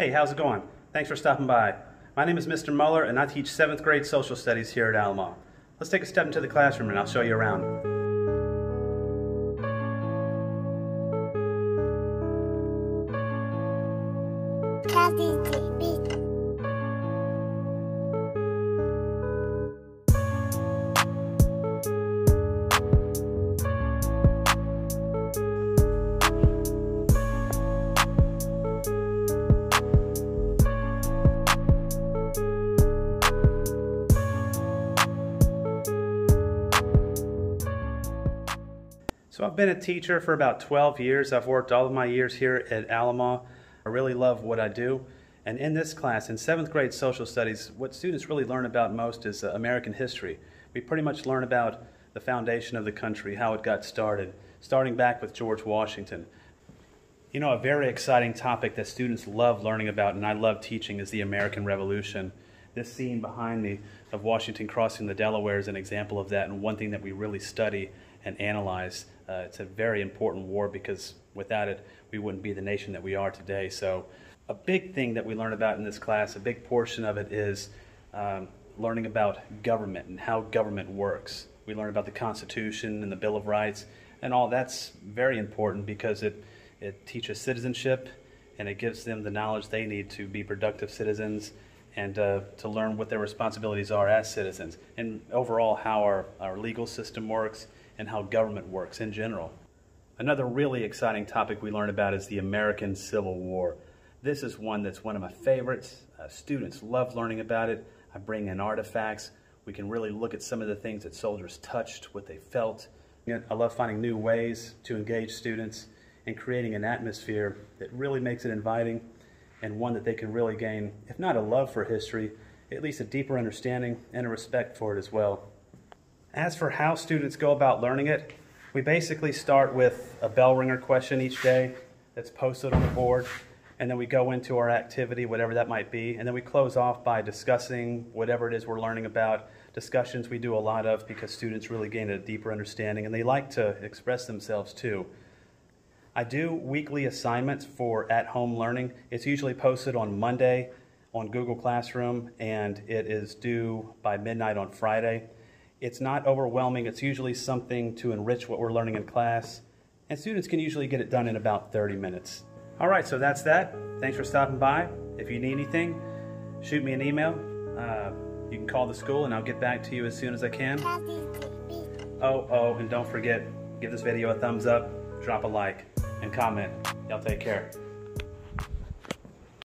Hey, how's it going? Thanks for stopping by. My name is Mr. Muller and I teach 7th grade social studies here at Alamo. Let's take a step into the classroom and I'll show you around. Kathy So I've been a teacher for about 12 years. I've worked all of my years here at Alamo. I really love what I do. And in this class, in seventh grade social studies, what students really learn about most is uh, American history. We pretty much learn about the foundation of the country, how it got started, starting back with George Washington. You know, a very exciting topic that students love learning about and I love teaching is the American Revolution. This scene behind me of Washington crossing the Delaware is an example of that and one thing that we really study and analyze. Uh, it's a very important war because without it, we wouldn't be the nation that we are today. So, a big thing that we learn about in this class, a big portion of it is um, learning about government and how government works. We learn about the Constitution and the Bill of Rights, and all that's very important because it, it teaches citizenship and it gives them the knowledge they need to be productive citizens and uh, to learn what their responsibilities are as citizens, and overall how our, our legal system works and how government works in general. Another really exciting topic we learn about is the American Civil War. This is one that's one of my favorites. Uh, students love learning about it. I bring in artifacts. We can really look at some of the things that soldiers touched, what they felt. I love finding new ways to engage students and creating an atmosphere that really makes it inviting and one that they can really gain, if not a love for history, at least a deeper understanding and a respect for it as well. As for how students go about learning it, we basically start with a bell ringer question each day that's posted on the board, and then we go into our activity, whatever that might be, and then we close off by discussing whatever it is we're learning about. Discussions we do a lot of because students really gain a deeper understanding and they like to express themselves too. I do weekly assignments for at home learning. It's usually posted on Monday on Google Classroom and it is due by midnight on Friday. It's not overwhelming, it's usually something to enrich what we're learning in class, and students can usually get it done in about 30 minutes. All right, so that's that. Thanks for stopping by. If you need anything, shoot me an email. Uh, you can call the school and I'll get back to you as soon as I can. Oh, oh, and don't forget, give this video a thumbs up, drop a like, and comment. Y'all take care.